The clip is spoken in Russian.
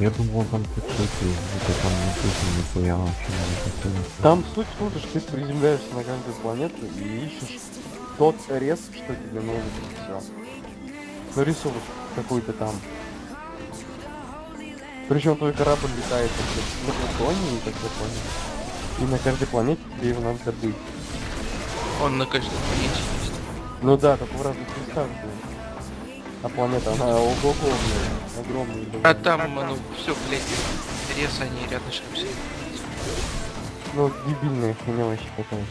Я думал, там прикрытие, это там написано, нихуя вообще не написано. Там суть в том, что ты приземляешься на каждую планету и ищешь тот рез, что тебе нужен, и все. Нарисовок какой-то там. Причем твой корабль летает на Плутонии, как я понял. И на каждой планете тебе его надо добыть. Он на каждой планете есть. Ну да, только в разных местах, блин. А планета, она огромная. блин. А там, ну, все, блядь, рез они рядышком все. Ну, дебильная хуйня вообще какая-то.